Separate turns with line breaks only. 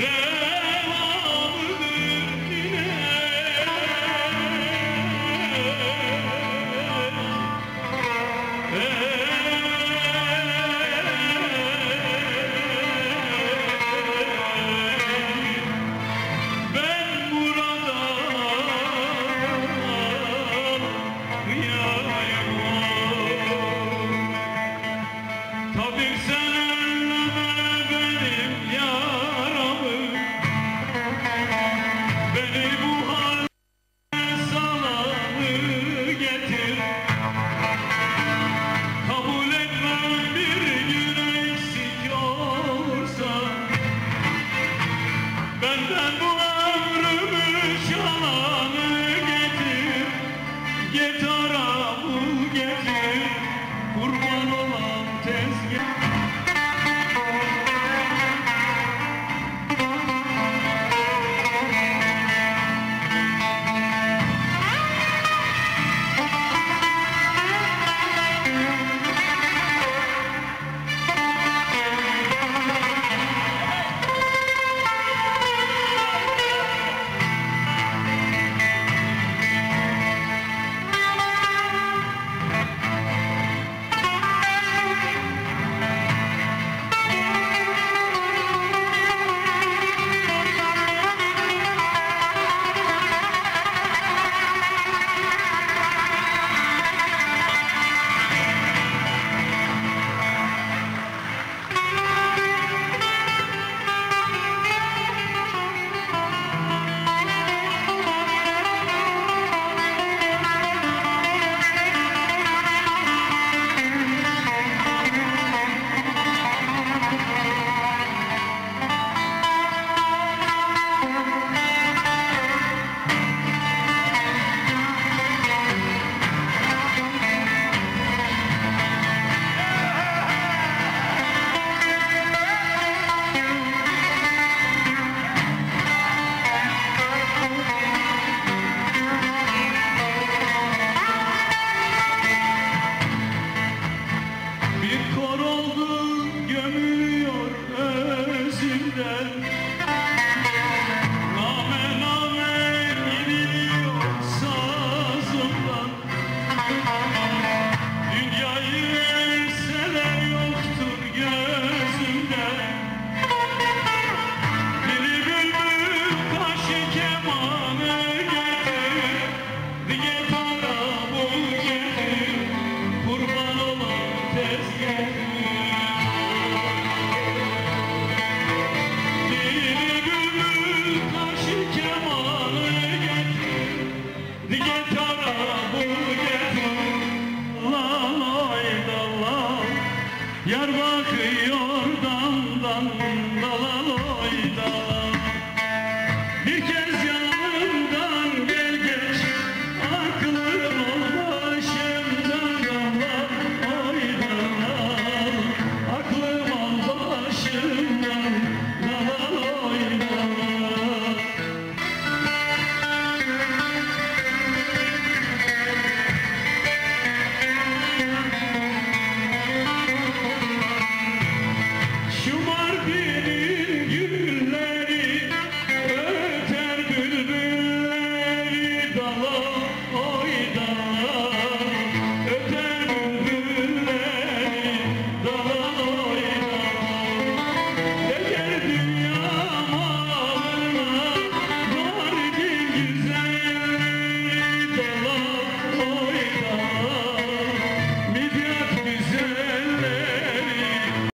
Yeah.